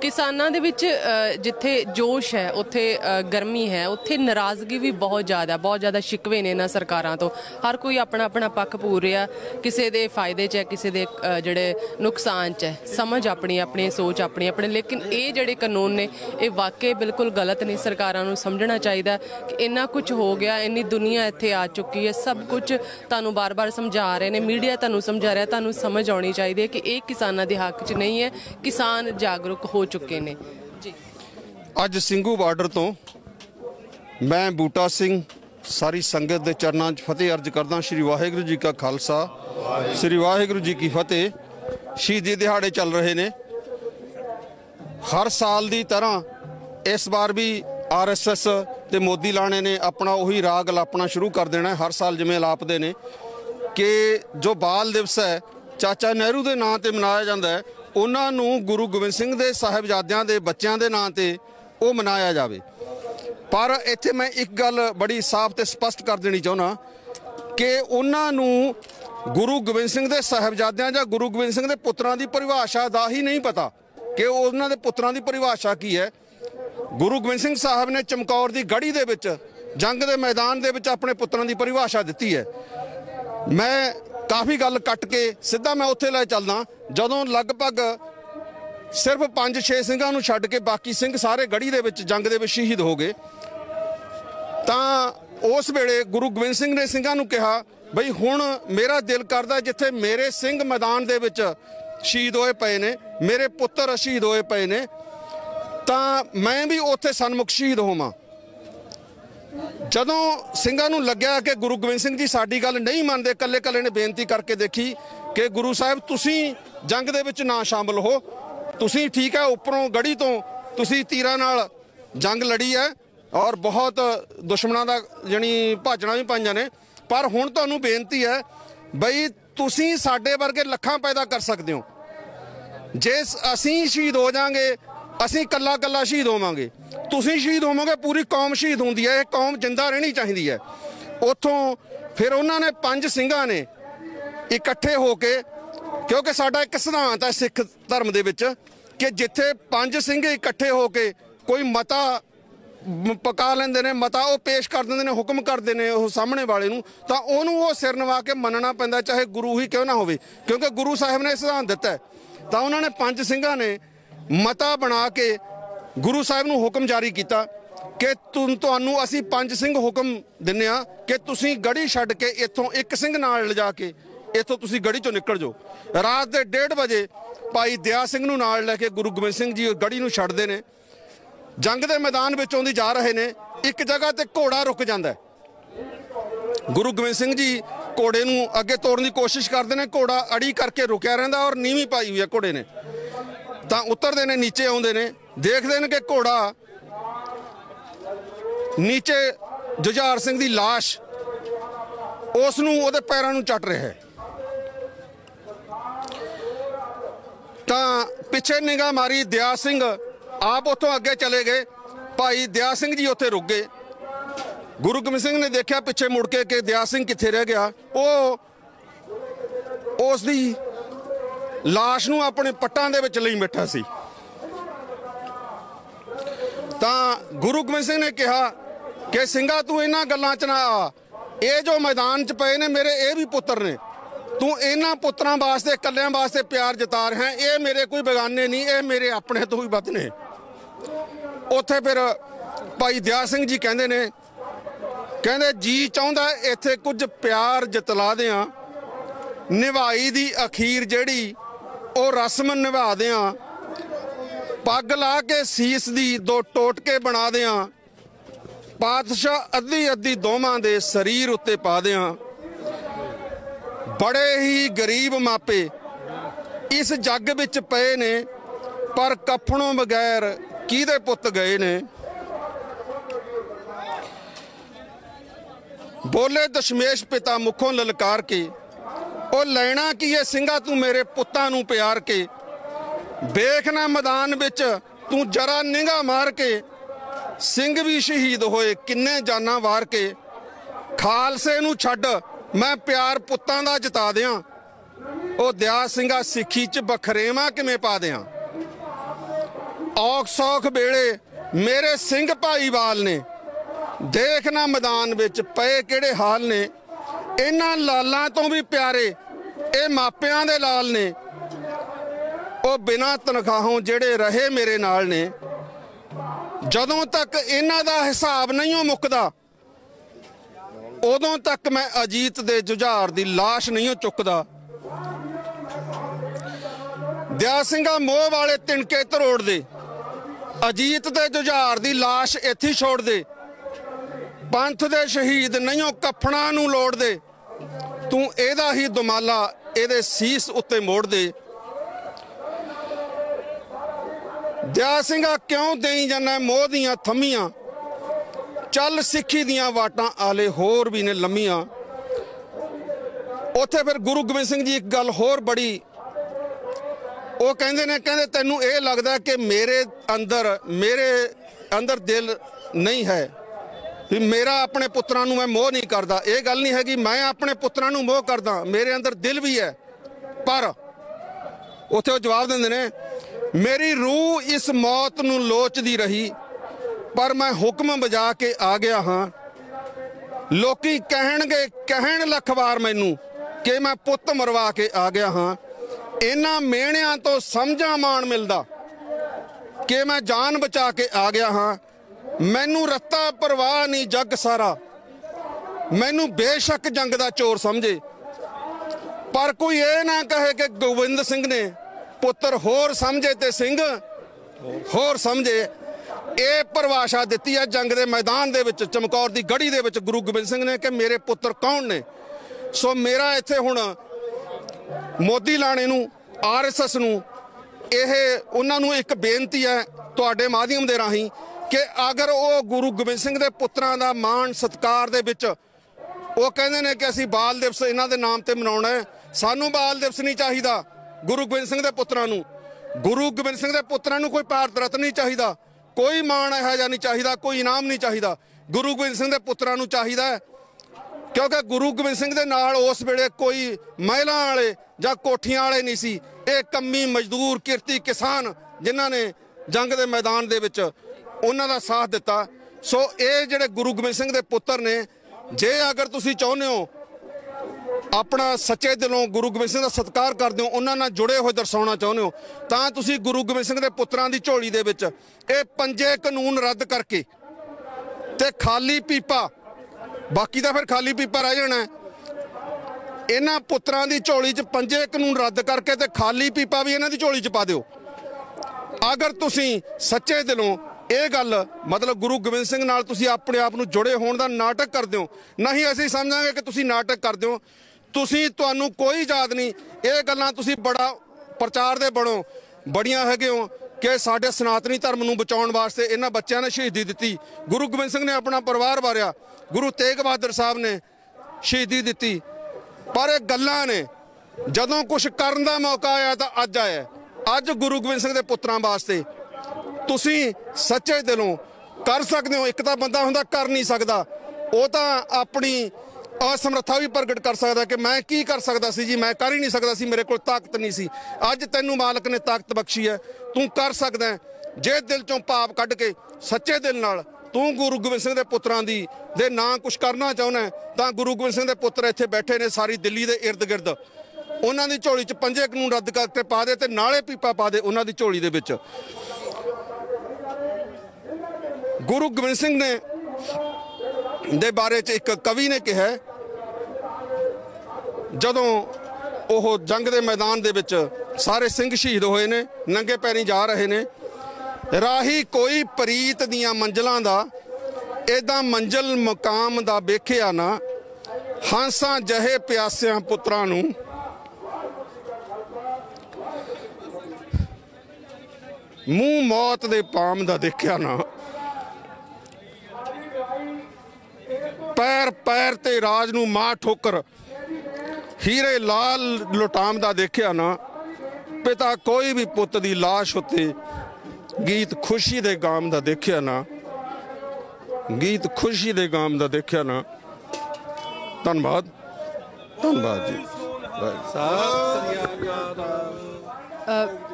ਕਿਸਾਨਾਂ ਦੇ ਵਿੱਚ ਜਿੱਥੇ ਜੋਸ਼ ਹੈ, ਉੱਥੇ ਗਰਮੀ ਹੈ, ਉੱਥੇ ਨਾਰਾਜ਼ਗੀ ਵੀ ਬਹੁਤ ਜ਼ਿਆਦਾ ਬਹੁਤ ਜ਼ਿਆਦਾ ਸ਼ਿਕਵੇ ਨੇ ਇਹਨਾਂ ਸਰਕਾਰਾਂ ਤੋਂ। ਹਰ ਕੋਈ ਆਪਣਾ ਆਪਣਾ ਪੱਖ ਪੂਰ ਰਿਹਾ, ਕਿਸੇ ਦੇ ਫਾਇਦੇ 'ਚ ਹੈ, ਕਿਸੇ ਦੇ ਜਿਹੜੇ ਨੁਕਸਾਨ 'ਚ ਹੈ। ਸਮਝ ਆਪਣੀ ਆਪਣੀ ਸੋਚ ਆਪਣੀ, ਆਪਣੇ, ਲੇਕਿਨ ਇਹ ਜਿਹੜੇ ਕਾਨੂੰਨ ਨੇ, ਇਹ ਵਾਕਈ ਬਿਲਕੁਲ ਗਲਤ ਨੇ। ਸਰਕਾਰਾਂ ਨੂੰ ਸਮਝਣਾ ਚਾਹੀਦਾ ਕਿ ਇੰਨਾ ਕੁਝ ਹੋ ਗਿਆ, ਇੰਨੀ ਦੁਨੀਆ ਇੱਥੇ ਆ ਚੁੱਕੀ ਹੈ, ਸਭ ਕੁਝ ਤੁਹਾਨੂੰ ਬਾਰ-ਬਾਰ ਸਮਝਾ ਰਹੇ ਨੇ, ਮੀਡੀਆ ਤੁਹਾਨੂੰ ਸਮਝਾ ਰਿਹਾ, ਤੁਹਾਨੂੰ ਸਮਝ ਆਉਣੀ ਚਾਹੀਦੀ ਹੈ ਕਿ ਇਹ ਕਿਸਾਨਾਂ ਦੇ ਹੱਕ 'ਚ ਨਹੀਂ ਹੈ। ਕਿਸਾਨ ਜਾਗਰੂਕ ਹੋ ਚੁੱਕੇ ਨੇ। ਜੀ। ਅੱਜ ਸਿੰਘੂ ਬਾਰਡਰ ਤੋਂ ਮੈਂ ਬੂਟਾ ਸਿੰਘ ਸਾਰੀ ਸੰਗਤ ਦੇ ਚਰਨਾਂ 'ਚ ਫਤਿਹ ਅਰਜ ਕਰਦਾ ਸ਼੍ਰੀ ਵਾਹਿਗੁਰੂ ਜੀ ਕਾ ਖਾਲਸਾ। ਸ਼੍ਰੀ ਵਾਹਿਗੁਰੂ ਜੀ ਕੀ ਫਤਿਹ। ਸ਼ਹੀਦੀ ਦਿਹਾੜੇ ਚੱਲ ਰਹੇ ਨੇ। ਹਰ ਸਾਲ ਦੀ ਤਰ੍ਹਾਂ ਇਸ ਵਾਰ ਵੀ ਆਰਐਸਐਸ ਤੇ ਮੋਦੀ ਲਾਣੇ ਨੇ ਆਪਣਾ ਉਹੀ ਰਾਗ ਲਾਪਣਾ ਸ਼ੁਰੂ ਕਰ ਦੇਣਾ ਹੈ। ਹਰ ਸਾਲ ਜਿਵੇਂ ਲਾਪਦੇ ਨੇ ਕਿ ਜੋ ਬਾਲ ਦਿਵਸ ਹੈ ਚਾਚਾ ਨਹਿਰੂ ਦੇ ਨਾਂ ਤੇ ਮਨਾਇਆ ਜਾਂਦਾ ਹੈ। ਉਹਨਾਂ ਨੂੰ ਗੁਰੂ ਗੋਬਿੰਦ ਸਿੰਘ ਦੇ ਸਾਹਿਬਜ਼ਾਦਿਆਂ ਦੇ ਬੱਚਿਆਂ ਦੇ ਨਾਂ ਤੇ ਉਹ ਮਨਾਇਆ ਜਾਵੇ। ਪਰ ਇੱਥੇ ਮੈਂ ਇੱਕ ਗੱਲ ਬੜੀ ਸਾਫ਼ ਤੇ ਸਪਸ਼ਟ ਕਰ ਦੇਣੀ ਚਾਹੁੰਦਾ ਕਿ ਉਹਨਾਂ ਨੂੰ ਗੁਰੂ ਗੋਬਿੰਦ ਸਿੰਘ ਦੇ ਸਾਹਿਬਜ਼ਾਦਿਆਂ ਜਾਂ ਗੁਰੂ ਗੋਬਿੰਦ ਸਿੰਘ ਦੇ ਪੁੱਤਰਾਂ ਦੀ ਪਰਿਭਾਸ਼ਾ ਦਾ ਹੀ ਨਹੀਂ ਪਤਾ ਕਿ ਉਹਨਾਂ ਦੇ ਪੁੱਤਰਾਂ ਦੀ ਪਰਿਭਾਸ਼ਾ ਕੀ ਹੈ। ਗੁਰੂ ਗੋਬਿੰਦ ਸਿੰਘ ਸਾਹਿਬ ਨੇ ਚਮਕੌਰ ਦੀ ਗੜੀ ਦੇ ਵਿੱਚ, ਜੰਗ ਦੇ ਮੈਦਾਨ ਦੇ ਵਿੱਚ ਆਪਣੇ ਪੁੱਤਰਾਂ ਦੀ ਪਰਿਭਾਸ਼ਾ ਦਿੱਤੀ ਹੈ। ਮੈਂ ਕਾਫੀ ਗੱਲ ਕੱਟ ਕੇ ਸਿੱਧਾ ਮੈਂ ਉੱਥੇ ਲੈ ਚੱਲਦਾ। ਜਦੋਂ ਲਗਭਗ ਸਿਰਫ 5-6 ਸਿੰਘਾਂ ਨੂੰ ਛੱਡ ਕੇ ਬਾਕੀ ਸਿੰਘ ਸਾਰੇ ਗੜੀ ਦੇ ਵਿੱਚ, ਜੰਗ ਦੇ ਵਿੱਚ ਸ਼ਹੀਦ ਹੋ ਗਏ। ਤਾਂ ਉਸ ਵੇਲੇ ਗੁਰੂ ਗੋਬਿੰਦ ਸਿੰਘ ਨੇ ਸਿੰਘਾਂ ਨੂੰ ਕਿਹਾ, ਬਈ ਹੁਣ ਮੇਰਾ ਦਿਲ ਕਰਦਾ ਜਿੱਥੇ ਮੇਰੇ ਸਿੰਘ ਮੈਦਾਨ ਦੇ ਵਿੱਚ ਸ਼ਹੀਦ ਹੋਏ ਪਏ ਨੇ, ਮੇਰੇ ਪੁੱਤਰ ਸ਼ਹੀਦ ਹੋਏ ਪਏ ਨੇ, ਤਾਂ ਮੈਂ ਵੀ ਉੱਥੇ ਸਨਮੁਖ ਸ਼ਹੀਦ ਹੋਵਾਂ। ਜਦੋਂ ਸਿੰਘਾਂ ਨੂੰ ਲੱਗਿਆ ਕਿ ਗੁਰੂ ਗੋਬਿੰਦ ਸਿੰਘ ਜੀ ਸਾਡੀ ਗੱਲ ਨਹੀਂ ਮੰਨਦੇ ਕੱਲੇ ਕੱਲੇ ਨੇ ਬੇਨਤੀ ਕਰਕੇ ਦੇਖੀ ਕਿ ਗੁਰੂ ਸਾਹਿਬ, ਤੁਸੀਂ ਜੰਗ ਦੇ ਵਿੱਚ ਨਾ ਸ਼ਾਮਲ ਹੋ। ਤੁਸੀਂ ਠੀਕ ਹੈ, ਉੱਪਰੋਂ ਗੜੀ ਤੋਂ ਤੁਸੀਂ ਤੀਰਾਂ ਨਾਲ ਜੰਗ ਲੜੀ ਹੈ ਔਰ ਬਹੁਤ ਦੁਸ਼ਮਣਾਂ ਦਾ ਜਣੀ ਭਾਜਣਾ ਵੀ ਪਾਈਆਂ ਨੇ। ਪਰ ਹੁਣ ਤੁਹਾਨੂੰ ਬੇਨਤੀ ਹੈ ਬਈ ਤੁਸੀਂ ਸਾਡੇ ਵਰਗੇ ਲੱਖਾਂ ਪੈਦਾ ਕਰ ਸਕਦੇ ਹੋ। ਜੇ ਅਸੀਂ ਸ਼ਹੀਦ ਹੋ ਜਾਾਂਗੇ, ਅਸੀਂ ਕੱਲਾ ਕੱਲਾ ਸ਼ਹੀਦ ਹੋਵਾਂਗੇ। ਤੁਸੀਂ ਸ਼ਹੀਦ ਹੋਵੋਗੇ, ਪੂਰੀ ਕੌਮ ਸ਼ਹੀਦ ਹੁੰਦੀ ਹੈ, ਇਹ ਕੌਮ ਜਿੰਦਾ ਰਹਿਣੀ ਚਾਹੀਦੀ ਹੈ। ਉੱਥੋਂ ਫਿਰ ਉਹਨਾਂ ਨੇ ਪੰਜ ਸਿੰਘਾਂ ਨੇ ਇਕੱਠੇ ਹੋ ਕੇ, ਕਿਉਂਕਿ ਸਾਡਾ ਇੱਕ ਸਿਧਾਂਤ ਹੈ ਸਿੱਖ ਧਰਮ ਦੇ ਵਿੱਚ, ਕਿ ਜਿੱਥੇ ਪੰਜ ਸਿੰਘ ਇਕੱਠੇ ਹੋ ਕੇ ਕੋਈ ਮਤਾ ਪਕਾ ਲੈਂਦੇ ਨੇ, ਮਤਾ ਉਹ ਪੇਸ਼ ਕਰ ਦਿੰਦੇ ਨੇ, ਹੁਕਮ ਕਰਦੇ ਨੇ ਉਹ ਸਾਹਮਣੇ ਵਾਲੇ ਨੂੰ, ਤਾਂ ਉਹਨੂੰ ਉਹ ਸਿਰ ਨਵਾ ਕੇ ਮੰਨਣਾ ਪੈਂਦਾ, ਚਾਹੇ ਗੁਰੂ ਹੀ ਕਿਉਂ ਨਾ ਹੋਵੇ, ਕਿਉਂਕਿ ਗੁਰੂ ਸਾਹਿਬ ਨੇ ਸਿਧਾਂਤ ਦਿੱਤਾ ਤਾਂ ਉਹਨਾਂ ਨੇ ਪੰਜ ਸਿੰਘਾਂ ਨੇ ਮਤਾ ਬਣਾ ਕੇ ਗੁਰੂ ਸਾਹਿਬ ਨੂੰ ਹੁਕਮ ਜਾਰੀ ਕੀਤਾ ਕਿ ਤੁਮ ਤੁਹਾਨੂੰ ਅਸੀਂ ਪੰਜ ਸਿੰਘ ਹੁਕਮ ਦਿੰਨੇ ਆ ਕਿ ਤੁਸੀਂ ਗੜੀ ਛੱਡ ਕੇ ਇੱਥੋਂ ਇੱਕ ਸਿੰਘ ਨਾਲ ਲਿਜਾ ਕੇ ਇੱਥੋਂ ਤੁਸੀਂ ਗੜੀ ਚੋਂ ਨਿਕਲ ਜਾਓ। ਰਾਤ ਦੇ 1:30 ਵਜੇ ਭਾਈ ਦਿਆ ਸਿੰਘ ਨੂੰ ਨਾਲ ਲੈ ਕੇ ਗੁਰੂ ਗੋਬਿੰਦ ਸਿੰਘ ਜੀ ਗੜੀ ਨੂੰ ਛੱਡਦੇ ਨੇ। ਜੰਗ ਦੇ ਮੈਦਾਨ ਵਿੱਚੋਂ ਦੀ ਜਾ ਰਹੇ ਨੇ, ਇੱਕ ਜਗ੍ਹਾ ਤੇ ਘੋੜਾ ਰੁਕ ਜਾਂਦਾ ਗੁਰੂ ਗੋਬਿੰਦ ਸਿੰਘ ਜੀ ਘੋੜੇ ਨੂੰ ਅੱਗੇ ਤੋੜਨ ਦੀ ਕੋਸ਼ਿਸ਼ ਕਰਦੇ ਨੇ, ਘੋੜਾ ਅੜੀ ਕਰਕੇ ਰੁਕਿਆ ਰਹਿੰਦਾ ਔਰ ਨੀਵੀਂ ਪਾਈ ਹੋਈ ਹੈ ਘੋੜੇ ਨੇ। ਤਾਂ ਉਤਰਦੇ ਨੇ, ਨੀਚੇ ਆਉਂਦੇ ਨੇ। ਦੇਖਦੇ ਨੇ ਕਿ ਘੋੜਾ ਨੀਚੇ ਜੁਝਾਰ ਸਿੰਘ ਦੀ লাশ ਉਸ ਨੂੰ ਉਹਦੇ ਪੈਰਾਂ ਨੂੰ ਚੱਟ ਰਿਹਾ ਹੈ ਤਾਂ ਪਿੱਛੇ ਨਿਗਾਹ ਮਾਰੀ ਦਿਆ ਸਿੰਘ ਆਪ ਉੱਥੋਂ ਅੱਗੇ ਚਲੇ ਗਏ ਭਾਈ ਦਿਆ ਸਿੰਘ ਜੀ ਉੱਥੇ ਰੁਕ ਗਏ ਗੁਰੂ ਗੋਬਿੰਦ ਸਿੰਘ ਨੇ ਦੇਖਿਆ ਪਿੱਛੇ ਮੁੜ ਕੇ ਕਿ ਦਿਆ ਸਿੰਘ ਕਿੱਥੇ ਰਹਿ ਗਿਆ ਉਹ ਉਸ ਦੀ লাশ ਨੂੰ ਆਪਣੇ ਪੱਟਾਂ ਦੇ ਵਿੱਚ ਲਈ ਬੈਠਾ ਸੀ ਤਾਂ ਗੁਰੂ ਗੋਬਿੰਦ ਸਿੰਘ ਨੇ ਕਿਹਾ ਕਿ ਸਿੰਘਾ ਤੂੰ ਇਹਨਾਂ ਗੱਲਾਂ 'ਚ ਨਾ ਆ। ਇਹ ਜੋ ਮੈਦਾਨ 'ਚ ਪਏ ਨੇ ਮੇਰੇ, ਇਹ ਵੀ ਪੁੱਤਰ ਨੇ। ਤੂੰ ਇਹਨਾਂ ਪੁੱਤਰਾਂ ਵਾਸਤੇ, ਇਕੱਲਿਆਂ ਵਾਸਤੇ ਪਿਆਰ ਜਤਾ ਰਿਹਾ ਇਹ ਮੇਰੇ ਕੋਈ ਬੇਗਾਨੇ ਨਹੀਂ, ਇਹ ਮੇਰੇ ਆਪਣੇ ਤੋਂ ਵੀ ਵੱਧ ਨੇ। ਉੱਥੇ ਫਿਰ ਭਾਈ ਦਿਆ ਸਿੰਘ ਜੀ ਕਹਿੰਦੇ ਨੇ, ਕਹਿੰਦੇ, ਜੀ ਚਾਹੁੰਦਾ ਇੱਥੇ ਕੁਝ ਪਿਆਰ ਜਤਲਾ ਦਿਆਂ। ਨਿਭਾਈ ਦੀ ਅਖੀਰ ਜਿਹੜੀ, ਉਹ ਰਸਮ ਨਿਭਾ ਦਿਆਂ। ਪੱਗ ਲਾ ਕੇ ਸੀਸ ਦੀ ਦੋ ਟੋਟਕੇ ਬਣਾ ਦਿਆਂ। ਪਾਤਸ਼ਾਹ ਅੱਧੀ ਅੱਧੀ ਦੋਵਾਂ ਦੇ ਸਰੀਰ ਉੱਤੇ ਪਾ ਦਿਆਂ। ਬੜੇ ਹੀ ਗਰੀਬ ਮਾਪੇ ਇਸ ਜੱਗ ਵਿੱਚ ਪਏ ਨੇ, ਪਰ ਕਫਣੋਂ ਬਗੈਰ ਕਿਹਦੇ ਪੁੱਤ ਗਏ ਨੇ? ਬੋਲੇ ਦਸ਼ਮੇਸ਼ ਪਿਤਾ ਮੁਖੋਂ ਲਲਕਾਰ ਕੇ, ਉਹ ਲੈਣਾ ਕੀ ਇਹ ਸਿੰਘਾ ਤੂੰ ਮੇਰੇ ਪੁੱਤਾਂ ਨੂੰ ਪਿਆਰ ਕੇ? ਵੇਖ ਨਾ ਮੈਦਾਨ ਵਿੱਚ, ਤੂੰ ਜਰਾ ਨਿੰਗਾ ਮਾਰ ਕੇ, ਸਿੰਘ ਵੀ ਸ਼ਹੀਦ ਹੋਏ, ਕਿੰਨੇ ਜਾਨਾਂ ਵਾਰ ਕੇ। ਖਾਲਸੇ ਨੂੰ ਛੱਡ, ਮੈਂ ਪਿਆਰ ਪੁੱਤਾਂ ਦਾ ਜਤਾ ਦਿਆਂ। ਉਹ ਦਿਆ ਸਿੰਘਾ ਸਿੱਖੀ ਚ ਬਖਰੇਵਾ ਕਿਵੇਂ ਪਾ ਦਿਆਂ? ਔਖ ਸੌਖ ਵੇਲੇ ਮੇਰੇ ਸਿੰਘ ਭਾਈਵਾਲ ਨੇ ਦੇਖਣਾ ਮੈਦਾਨ ਵਿੱਚ ਪਏ ਕਿਹੜੇ ਹਾਲ ਨੇ। ਇਹਨਾਂ ਲਾਲਾਂ ਤੋਂ ਵੀ ਪਿਆਰੇ, ਇਹ ਮਾਪਿਆਂ ਦੇ ਲਾਲ ਨੇ। ਉਹ ਬਿਨਾਂ ਤਨਖਾਹੋਂ ਜਿਹੜੇ ਰਹੇ ਮੇਰੇ ਨਾਲ ਨੇ, ਜਦੋਂ ਤੱਕ ਇਹਨਾਂ ਦਾ ਹਿਸਾਬ ਨਹੀਂ ਓ ਮੁੱਕਦਾ, ਉਦੋਂ ਤੱਕ ਮੈਂ ਅਜੀਤ ਦੇ ਜੁਝਾਰ ਦੀ ਲਾਸ਼ ਨਹੀਂ ਓ ਚੁੱਕਦਾ। ਦਿਆ ਸਿੰਘਾ ਮੋਹ ਵਾਲੇ ਤਿਣਕੇ ਤਰੋੜ ਦੇ, ਅਜੀਤ ਦੇ ਜੁਝਾਰ ਦੀ ਲਾਸ਼ ਇੱਥੇ ਛੋੜ ਦੇ। ਪੰਥ ਦੇ ਸ਼ਹੀਦ ਨਹੀਂਓ ਕਫਣਾ ਨੂੰ ਲੋੜ ਦੇ, ਤੂੰ ਇਹਦਾ ਹੀ ਦੁਮਾਲਾ ਇਹਦੇ ਸੀਸ ਉੱਤੇ ਮੋੜ ਦੇ। ਦਿਆ ਸਿੰਘਾ ਕਿਉਂ ਦੇਈ ਜਾਂਦਾ ਮੋਹ ਦੀਆਂ ਥੰਮੀਆਂ। ਚੱਲ ਸਿੱਖੀ ਦੀਆਂ ਵਾਟਾਂ ਆਲੇ ਹੋਰ ਵੀ ਨੇ ਲੰਮੀਆਂ। ਉੱਥੇ ਫਿਰ ਗੁਰੂ ਗੋਬਿੰਦ ਸਿੰਘ ਜੀ ਇੱਕ ਗੱਲ ਹੋਰ ਬੜੀ। ਉਹ ਕਹਿੰਦੇ ਨੇ, ਕਹਿੰਦੇ ਤੈਨੂੰ ਇਹ ਲੱਗਦਾ ਕਿ ਮੇਰੇ ਅੰਦਰ ਮੇਰੇ ਅੰਦਰ ਦਿਲ ਨਹੀਂ ਹੈ ਵੀ ਮੇਰਾ ਆਪਣੇ ਪੁੱਤਰਾਂ ਨੂੰ ਮੈਂ ਮੋਹ ਨਹੀਂ ਕਰਦਾ। ਇਹ ਗੱਲ ਨਹੀਂ ਹੈਗੀ, ਮੈਂ ਆਪਣੇ ਪੁੱਤਰਾਂ ਨੂੰ ਮੋਹ ਕਰਦਾ। ਮੇਰੇ ਅੰਦਰ ਦਿਲ ਵੀ ਹੈ। ਪਰ ਉੱਥੇ ਉਹ ਜਵਾਬ ਦਿੰਦੇ ਨੇ ਮੇਰੀ ਰੂਹ ਇਸ ਮੌਤ ਨੂੰ ਲੋਚਦੀ ਰਹੀ, ਪਰ ਮੈਂ ਹੁਕਮ ਬਜਾ ਕੇ ਆ ਗਿਆ ਹਾਂ। ਲੋਕੀ ਕਹਿਣਗੇ, ਕਹਿਣ ਲੱਖ ਵਾਰ ਮੈਨੂੰ ਕਿ ਮੈਂ ਪੁੱਤ ਮਰਵਾ ਕੇ ਆ ਗਿਆ ਹਾਂ। ਇਹਨਾਂ ਮਿਹਣਿਆਂ ਤੋਂ ਸਮਝਾ ਮਾਣ ਮਿਲਦਾ ਕਿ ਮੈਂ ਜਾਨ ਬਚਾ ਕੇ ਆ ਗਿਆ ਹਾਂ। ਮੈਨੂੰ ਰੱਤਾ ਪਰਵਾਹ ਨਹੀਂ ਜੱਗ ਸਾਰਾ। ਮੈਨੂੰ ਬੇਸ਼ੱਕ ਜੰਗ ਦਾ ਚੋਰ ਸਮਝੇ। ਪਰ ਕੋਈ ਇਹ ਨਾ ਕਹੇ ਕਿ ਗੋਬਿੰਦ ਸਿੰਘ ਨੇ ਪੁੱਤਰ ਹੋਰ ਸਮਝੇ ਤੇ ਸਿੰਘ ਹੋਰ ਸਮਝੇ, ਇਹ ਪਰਿਭਾਸ਼ਾ ਦਿੱਤੀ ਹੈ ਜੰਗ ਦੇ ਮੈਦਾਨ ਦੇ ਵਿੱਚ, ਚਮਕੌਰ ਦੀ ਗੜੀ ਦੇ ਵਿੱਚ ਗੁਰੂ ਗੋਬਿੰਦ ਸਿੰਘ ਨੇ ਕਿ ਮੇਰੇ ਪੁੱਤਰ ਕੌਣ ਨੇ? ਸੋ ਮੇਰਾ ਇੱਥੇ ਹੁਣ ਮੋਦੀ ਲਾਣੇ ਨੂੰ ਆਰਐਸਐਸ ਨੂੰ, ਇਹ ਉਹਨਾਂ ਨੂੰ ਇੱਕ ਬੇਨਤੀ ਹੈ ਤੁਹਾਡੇ ਮਾਧਿਅਮ ਦੇ ਰਾਹੀਂ ਕਿ ਅਗਰ ਉਹ ਗੁਰੂ ਗੋਬਿੰਦ ਸਿੰਘ ਦੇ ਪੁੱਤਰਾਂ ਦਾ ਮਾਣ ਸਤਕਾਰ ਦੇ ਵਿੱਚ ਉਹ ਕਹਿੰਦੇ ਨੇ ਕਿ ਅਸੀਂ ਬਾਲ ਦਿਵਸ ਇਹਨਾਂ ਦੇ ਨਾਮ ਤੇ ਮਨਾਉਣਾ ਹੈ, ਸਾਨੂੰ ਬਾਲ ਦਿਵਸ ਨਹੀਂ ਚਾਹੀਦਾ। ਗੁਰੂ ਗੋਬਿੰਦ ਸਿੰਘ ਦੇ ਪੁੱਤਰਾਂ ਨੂੰ। ਗੁਰੂ ਗੋਬਿੰਦ ਸਿੰਘ ਦੇ ਪੁੱਤਰਾਂ ਨੂੰ ਕੋਈ ਭਾਰਤ ਰਤਨ ਨਹੀਂ ਚਾਹੀਦਾ। ਕੋਈ ਮਾਣ ਇਹੋ ਜਿਹਾ ਨਹੀਂ ਚਾਹੀਦਾ, ਕੋਈ ਇਨਾਮ ਨਹੀਂ ਚਾਹੀਦਾ। ਗੁਰੂ ਗੋਬਿੰਦ ਸਿੰਘ ਦੇ ਪੁੱਤਰਾਂ ਨੂੰ ਚਾਹੀਦਾ ਕਿਉਂਕਿ ਗੁਰੂ ਗੋਬਿੰਦ ਸਿੰਘ ਦੇ ਨਾਲ ਉਸ ਵੇਲੇ ਕੋਈ ਮਹਿਲਾਂ ਵਾਲੇ ਜਾਂ ਕੋਠੀਆਂ ਵਾਲੇ ਨਹੀਂ ਸੀ। ਇਹ ਕੰਮੀ ਮਜ਼ਦੂਰ, ਕਿਰਤੀ ਕਿਸਾਨ ਜਿਨ੍ਹਾਂ ਨੇ ਜੰਗ ਦੇ ਮੈਦਾਨ ਦੇ ਵਿੱਚ ਉਹਨਾਂ ਦਾ ਸਾਥ ਦਿੱਤਾ। ਸੋ ਇਹ ਜਿਹੜੇ ਗੁਰੂ ਗੋਬਿੰਦ ਸਿੰਘ ਦੇ ਪੁੱਤਰ ਨੇ, ਜੇ ਅਗਰ ਤੁਸੀਂ ਚਾਹੁੰਦੇ ਹੋ ਆਪਣਾ ਸੱਚੇ ਦਿਲੋਂ ਗੁਰੂ ਗੋਬਿੰਦ ਸਿੰਘ ਦਾ ਸਤਿਕਾਰ ਕਰਦੇ ਹੋ, ਉਹਨਾਂ ਨਾਲ ਜੁੜੇ ਹੋਏ ਦਰਸਾਉਣਾ ਚਾਹੁੰਦੇ ਹੋ। ਤਾਂ ਤੁਸੀਂ ਗੁਰੂ ਗੋਬਿੰਦ ਸਿੰਘ ਦੇ ਪੁੱਤਰਾਂ ਦੀ ਝੋਲੀ ਦੇ ਵਿੱਚ ਇਹ ਪੰਜੇ ਕਾਨੂੰਨ ਰੱਦ ਕਰਕੇ ਤੇ ਖਾਲੀ ਪੀਪਾ, ਬਾਕੀ ਤਾਂ ਫਿਰ ਖਾਲੀ ਪੀਪਾ ਰਹਿ ਜਾਣਾ ਇਹਨਾਂ ਪੁੱਤਰਾਂ ਦੀ ਝੋਲੀ 'ਚ ਪੰਜੇ ਕਾਨੂੰਨ ਰੱਦ ਕਰਕੇ ਤੇ ਖਾਲੀ ਪੀਪਾ ਵੀ ਇਹਨਾਂ ਦੀ ਝੋਲੀ 'ਚ ਪਾ ਦਿਓ। ਅਗਰ ਤੁਸੀਂ ਸੱਚੇ ਦਿਲੋਂ ਇਹ ਗੱਲ, ਮਤਲਬ ਗੁਰੂ ਗੋਬਿੰਦ ਸਿੰਘ ਨਾਲ ਤੁਸੀਂ ਆਪਣੇ ਆਪ ਨੂੰ ਜੁੜੇ ਹੋਣ ਦਾ ਨਾਟਕ ਕਰਦੇ ਹੋ, ਨਹੀਂ ਅਸੀਂ ਸਮਝਾਂਗੇ ਕਿ ਤੁਸੀਂ ਨਾਟਕ ਕਰਦੇ ਹੋ। ਤੁਸੀਂ ਤੁਹਾਨੂੰ ਕੋਈ ਯਾਦ ਨਹੀਂ, ਇਹ ਗੱਲਾਂ ਤੁਸੀਂ ਬੜਾ ਪ੍ਰਚਾਰ ਦੇ ਬਣੋ, ਬੜੀਆਂ ਹੈਗੇ ਹੋ ਕਿ ਸਾਡੇ ਸਨਾਤਨੀ ਧਰਮ ਨੂੰ ਬਚਾਉਣ ਵਾਸਤੇ ਇਹਨਾਂ ਬੱਚਿਆਂ ਨੇ ਸ਼ਹੀਦੀ ਦਿੱਤੀ। ਗੁਰੂ ਗੋਬਿੰਦ ਸਿੰਘ ਨੇ ਆਪਣਾ ਪਰਿਵਾਰ ਵਾਰਿਆ, ਗੁਰੂ ਤੇਗ ਬਹਾਦਰ ਸਾਹਿਬ ਨੇ ਸ਼ਹੀਦੀ ਦਿੱਤੀ। ਪਰ ਇਹ ਗੱਲਾਂ ਨੇ, ਜਦੋਂ ਕੁਝ ਕਰਨ ਦਾ ਮੌਕਾ ਆਇਆ ਤਾਂ ਅੱਜ ਆਇਆ। ਅੱਜ ਗੁਰੂ ਗੋਬਿੰਦ ਸਿੰਘ ਦੇ ਪੁੱਤਰਾਂ ਵਾਸਤੇ ਤੁਸੀਂ ਸੱਚੇ ਦਿਲੋਂ ਕਰ ਸਕਦੇ ਹੋ। ਇੱਕ ਤਾਂ ਬੰਦਾ ਹੁੰਦਾ, ਕਰ ਨਹੀਂ ਸਕਦਾ। ਉਹ ਤਾਂ ਆਪਣੀ ਅਸਮਰੱਥਾ ਵੀ ਪ੍ਰਗਟ ਕਰ ਸਕਦਾ ਕਿ ਮੈਂ ਕੀ ਕਰ ਸਕਦਾ ਸੀ ਜੀ? ਮੈਂ ਕਰ ਹੀ ਨਹੀਂ ਸਕਦਾ ਸੀ, ਮੇਰੇ ਕੋਲ ਤਾਕਤ ਨਹੀਂ ਸੀ। ਅੱਜ ਤੈਨੂੰ ਮਾਲਕ ਨੇ ਤਾਕਤ ਬਖਸ਼ੀ ਹੈ। ਤੂੰ ਕਰ ਸਕਦਾ ਜੇ ਦਿਲ ਚੋਂ ਪਾਪ ਕੱਢ ਕੇ ਸੱਚੇ ਦਿਲ ਨਾਲ ਤੂੰ ਗੁਰੂ ਗੋਬਿੰਦ ਸਿੰਘ ਦੇ ਪੁੱਤਰਾਂ ਦੀ ਦੇ ਨਾਂ ਕੁਝ ਕਰਨਾ ਚਾਹੁੰਦਾ ਤਾਂ ਗੁਰੂ ਗੋਬਿੰਦ ਸਿੰਘ ਦੇ ਪੁੱਤਰ ਇੱਥੇ ਬੈਠੇ ਨੇ ਸਾਰੀ ਦਿੱਲੀ ਦੇ ਇਰਦ ਗਿਰਦ। ਉਹਨਾਂ ਦੀ ਝੋਲੀ 'ਚ ਪੰਜੇ ਕਾਨੂੰਨ ਰੱਦ ਕਰਕੇ ਪਾ ਦੇ ਤੇ ਨਾਲੇ ਪੀਪਾ ਪਾ ਦੇ ਉਹਨਾਂ ਦੀ ਝੋਲੀ ਦੇ ਵਿੱਚ। ਗੁਰੂ ਗੋਬਿੰਦ ਸਿੰਘ ਨੇ ਦੇ ਬਾਰੇ 'ਚ ਇੱਕ ਕਵੀ ਨੇ ਕਿਹਾ ਜਦੋਂ ਉਹ ਜੰਗ ਦੇ ਮੈਦਾਨ ਦੇ ਵਿੱਚ ਸਾਰੇ ਸਿੰਘ ਸ਼ਹੀਦ ਹੋਏ ਨੇ, ਨੰਗੇ ਪੈਰੀ ਜਾ ਰਹੇ ਨੇ, ਰਾਹੀ ਕੋਈ ਪ੍ਰੀਤ ਦੀਆਂ ਮੰਜ਼ਲਾਂ ਦਾ, ਏਦਾਂ ਮੰਜ਼ਲ ਮਕਾਮ ਦਾ ਵੇਖਿਆ ਨਾ, ਹਾਂਸਾਂ ਜਹੇ ਪਿਆਸਿਆਂ ਪੁੱਤਰਾਂ ਨੂੰ। ਮੂੰਹ ਮੌਤ ਦੇ ਪਾਮ ਦਾ ਦੇਖਿਆ ਨਾ। ਪੈਰ ਪੈਰ ਤੇ ਰਾਜ ਨੂੰ ਮਾਂ ਠੋਕਰ ਹੀਰੇ ਲਾਲ ਲੁਟਾਮ ਦਾ ਦੇਖਿਆ ਨਾ, ਪਿਤਾ ਕੋਈ ਵੀ ਪੁੱਤ ਦੀ লাশ ਉੱਤੇ ਗੀਤ ਖੁਸ਼ੀ ਦੇ ਗਾਮ ਦਾ ਦੇਖਿਆ ਨਾ, ਗੀਤ ਖੁਸ਼ੀ ਦੇ ਗਾਮ ਦਾ ਦੇਖਿਆ ਨਾ, ਧੰਨਵਾਦ ਧੰਨਵਾਦ ਜੀ।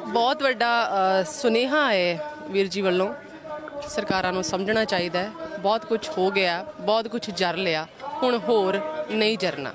ਬਹੁਤ ਵੱਡਾ ਸੁਨੇਹਾ ਹੈ ਵੀਰ ਜੀ ਵੱਲੋਂ। ਸਰਕਾਰਾਂ ਨੂੰ ਸਮਝਣਾ ਚਾਹੀਦਾ ਹੈ। ਬਹੁਤ ਕੁਝ ਹੋ ਗਿਆ, ਬਹੁਤ ਕੁਝ ਜਰ ਲਿਆ, ਹੁਣ ਹੋਰ ਨਹੀਂ ਜਰਨਾ।